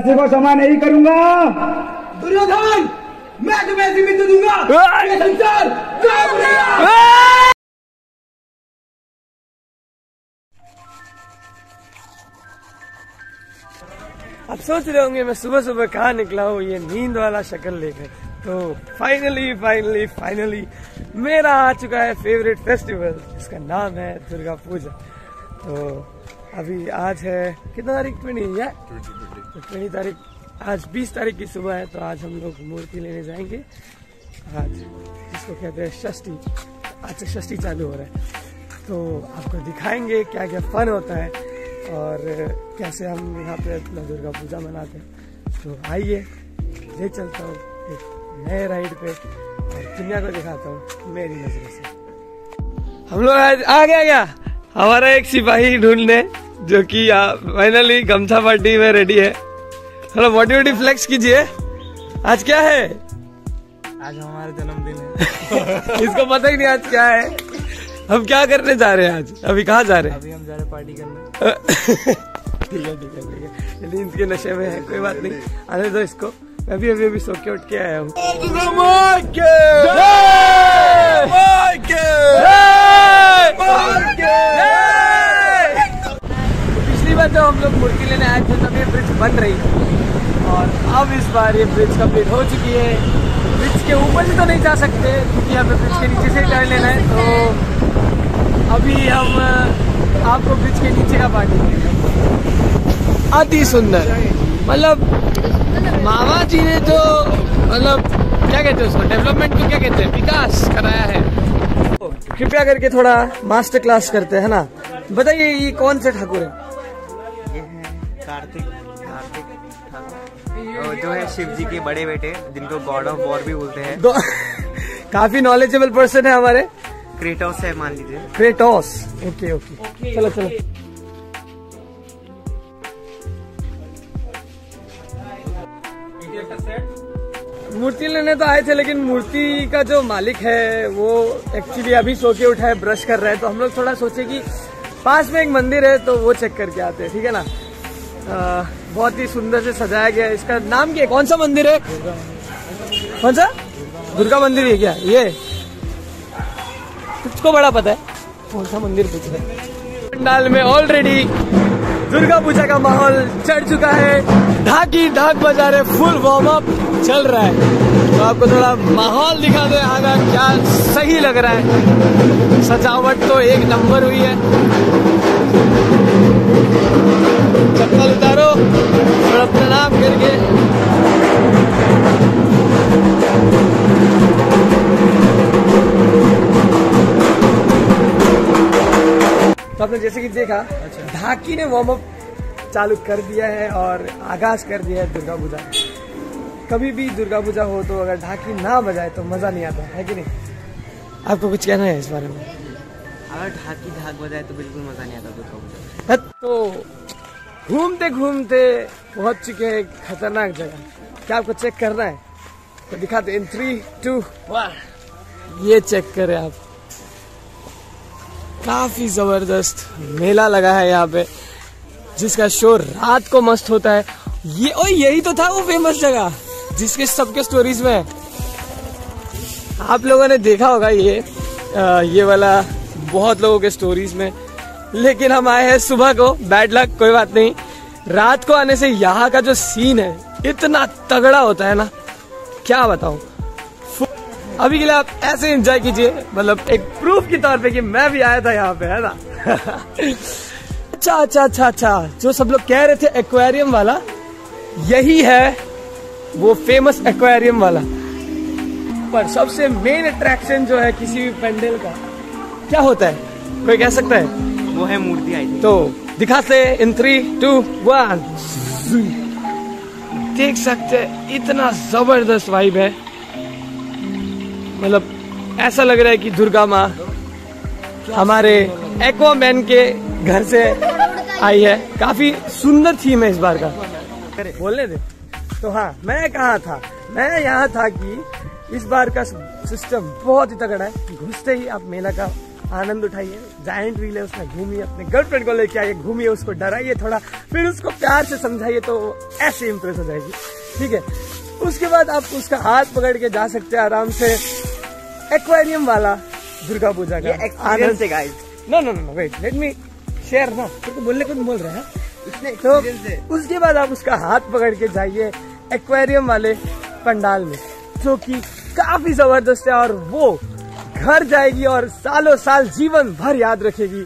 किसी को क्षमा नहीं करूँगा। दुर्योधन मैं तुम्हें ऐसी मृत्यु दूँगा। ये संसार आप सोच रहे होंगे मैं सुबह सुबह कहाँ निकला हूँ? ये नींद वाला शक्ल लेकर तो फाइनली फाइनली फाइनली मेरा आ चुका है फेवरेट फेस्टिवल इसका नाम है दुर्गा पूजा। तो अभी आज है कितना तारीख? ट्वेंटी है तो ट्वेंटी तारीख, आज बीस तारीख की सुबह है तो आज हम लोग मूर्ति लेने जाएँगे। आज, जिसको कहते हैं षष्ठी। आज से षष्ठी चालू हो रहा है। तो आपको दिखाएँगे क्या क्या फन होता है और कैसे हम यहाँ पे अपना दुर्गा पूजा मनाते हैं। तो आइए, ले चलता हूँ एक नए राइड पे और दुनिया को दिखाता हूँ मेरी नज़रों से। हम लोग आज आ गया। क्या हमारा एक सिपाही ढूँढने जो कि फाइनली गमछा पार्टी में रेडी है। थोड़ा बॉडी वॉडी फ्लेक्स कीजिए। आज क्या है? आज हमारा जन्मदिन है। इसको पता ही नहीं आज क्या है। हम क्या करने जा रहे हैं आज? अभी कहाँ जा रहे हैं? अभी हम जा रहे हैं पार्टी करने। ठीक है ठीक है ठीक है लेकिन इसके नशे में है कोई बात नहीं। आने दो इसको। मैं भी अभी अभी सो के उठ के आया हूँ। बार जब हम लोग मूर्ति लेने आए थे, तब ये ब्रिज बन रही थी। और अब इस बार ये ब्रिज कंप्लीट हो चुकी है। ब्रिज के ऊपर तो नहीं जा सकते, क्योंकि हमें ब्रिज के नीचे से टर्न लेना है। तो अभी हम आपको ब्रिज के नीचे का पार्टी देंगे अति सुंदर। मतलब मामा जी ने जो मतलब क्या कहते हैं उसको डेवलपमेंट को क्या कहते हैं? विकास कराया है। कृपया करके थोड़ा मास्टर क्लास करते हैं ना? बताइए, ये कौन से ठाकुर है? जो है शिव जी के बड़े बेटे जिनको गॉड ऑफ़ वॉर भी बोलते हैं। काफ़ी नॉलेजेबल पर्सन है हमारे। क्रेटोस है मान लीजिए। क्रेटोस ओके ओके चलो चलो। मूर्ति लेने तो आए थे लेकिन मूर्ति का जो मालिक है वो एक्चुअली अभी सो के उठा है ब्रश कर रहा है। तो हम लोग थोड़ा सोचे कि पास में एक मंदिर है तो वो चेक करके आते हैं ठीक है ना? आ, बहुत ही सुंदर से सजाया गया इसका नाम क्या कौन सा मंदिर है? कौन सा? दुर्गा मंदिर है क्या? ये? तुझको बड़ा पता है। कौन सा मंदिर पूछ रहे पंडाल में ऑलरेडी दुर्गा पूजा का माहौल चढ़ चुका है। ढाकी ढाक बजा रहे फुल वार्म अप चल रहा है। तो आपको थोड़ा माहौल दिखा दे यहाँ का, क्या सही लग रहा है। सजावट तो एक नंबर हुई है। जैसे कि देखा ढाकी ने वार्म अप चालू कर दिया है और आगाज़ कर दिया है दुर्गा पूजा। कभी भी दुर्गा पूजा हो तो अगर ढाकी ना बजाए तो मज़ा नहीं आता है कि नहीं? आपको कुछ कहना है इस बारे में? अगर ढाकी ढाक बजाए तो बिल्कुल मज़ा नहीं आता दुर्गा पूजा। तो घूमते घूमते पहुँच चुके हैं खतरनाक जगह। क्या आपको चेक करना है? तो दिखाते इन थ्री टू वन ये चेक करें आप। काफ़ी ज़बरदस्त मेला लगा है यहाँ पे जिसका शो रात को मस्त होता है। ये ओ यही तो था वो फ़ेमस जगह जिसके सबके स्टोरीज में। आप लोगों ने देखा होगा ये आ, ये वाला बहुत लोगों के स्टोरीज में। लेकिन हम आए हैं सुबह को बैड लक कोई बात नहीं। रात को आने से यहाँ का जो सीन है इतना तगड़ा होता है ना। क्या बताऊँ? अभी के लिए आप ऐसे एंजॉय कीजिए। मतलब एक प्रूफ के तौर पे कि मैं भी आया था यहाँ पे है ना? अच्छा अच्छा अच्छा अच्छा। जो सब लोग कह रहे थे एक्वेरियम वाला यही है वो फ़ेमस एक्वेरियम वाला। पर सबसे मेन अट्रैक्शन जो है किसी भी पेंडल का क्या होता है? कोई कह सकता है? वो है मूर्ति आई तो दिखाते इन थ्री टू वन देख सकते इतना ज़बरदस्त वाइब है। मतलब ऐसा लग रहा है कि दुर्गा माँ हमारे एक्वामैन के घर से आई है। काफ़ी सुंदर थीम है इस बार का। बोलने दे। तो हाँ मैं कहा था? मैं यहाँ था कि इस बार का सिस्टम बहुत ही तगड़ा है घुसते ही आप मेला का आनंद उठाइए जायंट व्हील है उसमें घूमिए, अपने गर्लफ्रेंड को लेके आइए, घूमिए, उसको डराइए थोड़ा, फिर उसको प्यार से समझाइए तो ऐसे इम्प्रेस हो जाएगी। ठीक है? उसके बाद आप उसका हाथ पकड़ के जा सकते हैं आराम से। एक्वेरियम वाला। दुर्गा पूजा का। एक्सपीरियंस है guys no no no wait let me share ना। तो बोलने को बोल रहे हैं। उसने तो उसके बाद आप उसका हाथ पकड़ के जाइए एक्वेरियम वाले पंडाल में जो कि काफ़ी ज़बरदस्त है और वो घर जाएगी और सालों साल जीवन भर याद रखेगी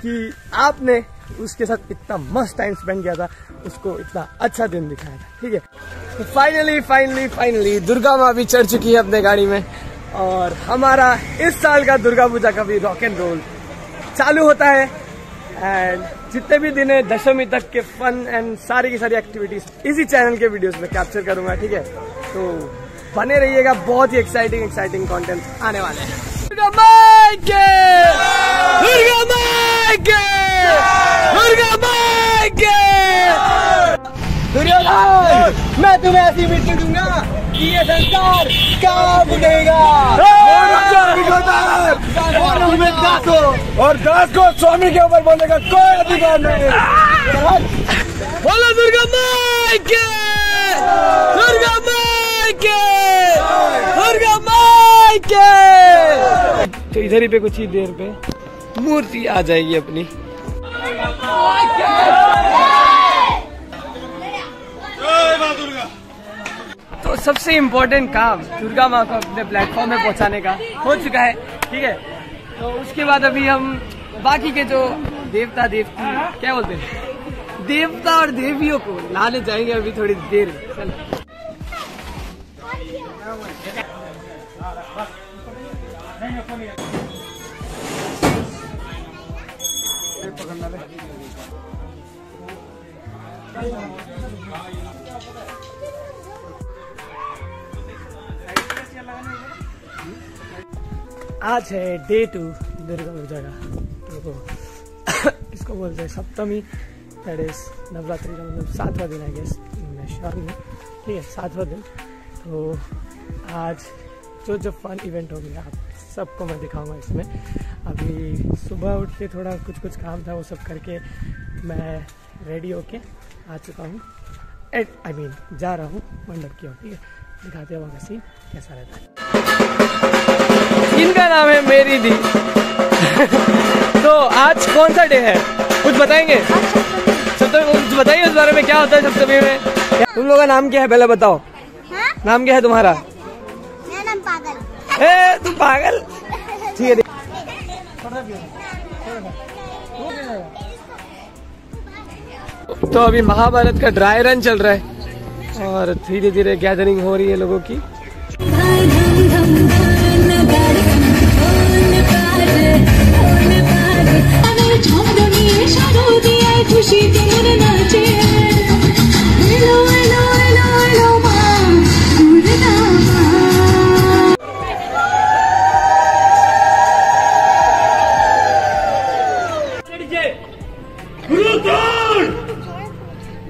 कि आपने उसके साथ इतना मस्त टाइम स्पेंड किया था उसको इतना अच्छा दिन दिखाया था। ठीक है? तो फाइनली फाइनली फाइनली दुर्गा माँ भी चढ़ चुकी है अपने गाड़ी में। और हमारा इस साल का दुर्गा पूजा का भी रॉक एंड रोल चालू होता है। एंड जितने भी दिन है, दशमी तक के फन एंड सारी की सारी एक्टिविटीज़ इसी चैनल के वीडियोस में कैप्चर करूँगा, ठीक है? तो बने रहिएगा, बहुत ही एक्साइटिंग एक्साइटिंग कंटेंट आने वाले हैं। दुर्गा दुर्योधन मैं तुम्हें ऐसी मिट्टी दूँगा कि ये संसार काँप उठेगा और दास को स्वामी के ऊपर बोलने का कोई अधिकार नहीं। बोलो दुर्गा माई के। दुर्गा माई के। दुर्गा माई के। तो इधर ही पे कुछ ही देर पे मूर्ति आ जाएगी अपनी। सबसे इम्पोर्टेंट काम दुर्गा माँ को अपने प्लेटफॉर्म में पहुँचाने का हो चुका है, ठीक है? तो उसके बाद अभी हम बाकी के जो देवता देवती क्या बोलते हैं? देवता और देवियों को लाने जाएँगे अभी थोड़ी देर में। चलो। आज है डे टू दुर्गा पूजा का। तो इसको बोलते हैं सप्तमी। दैट इज़ नवरात्रि का मतलब सातवा दिन है गेस मैं श्योर नहीं ठीक है, सातवा दिन। तो आज जो जो फन इवेंट हो गया आप सबको मैं दिखाऊँगा इसमें। अभी सुबह उठ के थोड़ा कुछ कुछ काम था, वो सब करके मैं रेडी होके आ चुका हूँ। एट आई मीन जा रहा हूँ मंडप की ओर। ठीक है, दिखाते हैं वहाँ का सीन कैसा रहता है। इनका नाम है मेरी दी। तो आज कौन सा डे है? कुछ बताएँगे? सप्तमी कुछ बताइए उस बारे में क्या होता है सप्तमी में तुम लोगों का नाम क्या है? पहले बताओ। हाँ? नाम क्या है तुम्हारा? मेरा नाम पागल। ए तुम पागल? ठीक है तो अभी महाभारत का ड्राई रन चल रहा है और धीरे धीरे गैदरिंग हो रही है लोगों की।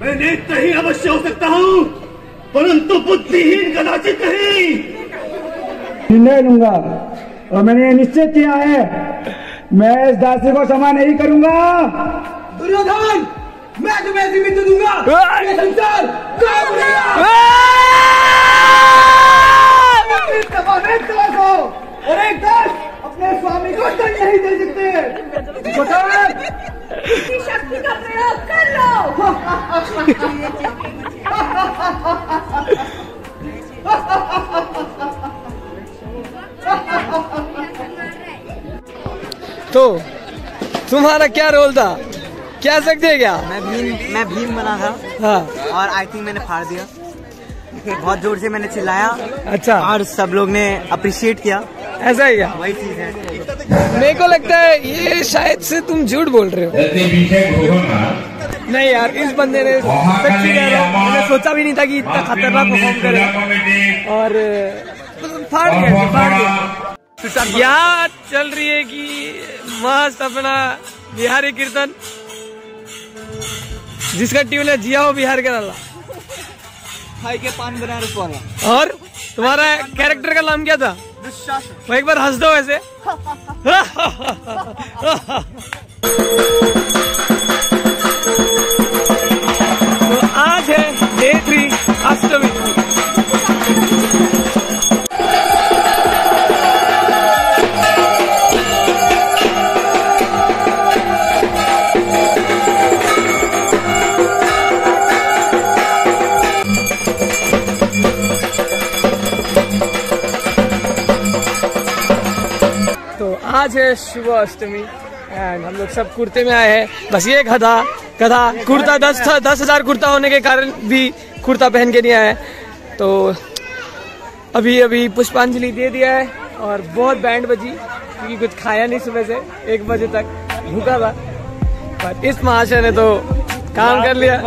मैं ही अवश्य हो सकता हूँ, परंतु बुद्धिहीन कदाचित नहीं। लूँगा और मैंने निश्चय किया है। मैं इस दासी को क्षमा नहीं करूँगा। दुर्योधन मैं तुम्हें ऐसी मृत्यु दूँगा। ये संसार और एक दास अपने स्वामी को दंड नहीं दे सकते। बताओ शक्ति का प्रयोग कर लो। तो तुम्हारा क्या रोल था? क्या सकते हैं क्या? मैं भीम मैं भीम बना था। हाँ। और आई थिंक मैंने फाड़ दिया। बहुत ज़ोर से मैंने चिल्लाया। अच्छा। और सब लोग ने अप्रिशिएट किया। ऐसा ही क्या? वही चीज़ है। मेरे को लगता है ये शायद से तुम झूठ बोल रहे हो। नहीं यार इस बंदे ने सच्ची कह रहा मैंने सोचा भी नहीं था कि इतना खतरनाक परफॉर्म करेगा और मतलब फाड़ दिया फाड़ दिया यहाँ चल रही है कि मस्त अपना बिहारी कीर्तन जिसका ट्यून है जिया हो बिहार का डाला खाई के पान बनारस वाला और तुम्हारा कैरेक्टर का नाम क्या था? वो एक बार हंस दो वैसे। तो आज है आज है शुभ अष्टमी एंड हम लोग सब कुर्ते में आए हैं। बस ये गधा गधा, कुर्ता, दस दस हज़ार कुर्ता होने के कारण भी कुर्ता पहन के नहीं आया है। तो अभी अभी पुष्पांजलि दे दिया है, और बहुत बैंड बजी, क्योंकि कुछ खाया नहीं सुबह से, एक बजे तक भूखा था। पर इस महाशय ने तो काम कर लिया।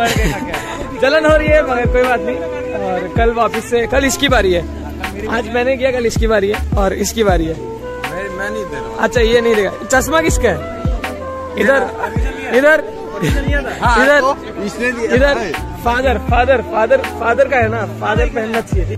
जलन हो रही है, मगर कोई बात नहीं। और कल वापस से, कल इसकी बारी है। आज मैंने किया, कल इसकी बारी है, और इसकी बारी है। मैं नहीं दे रहा। अच्छा ये नहीं देगा। चश्मा किसका है? इधर इधर। इधर। इधर। फादर फादर फादर फादर का है ना? फादर पहनना चाहिए।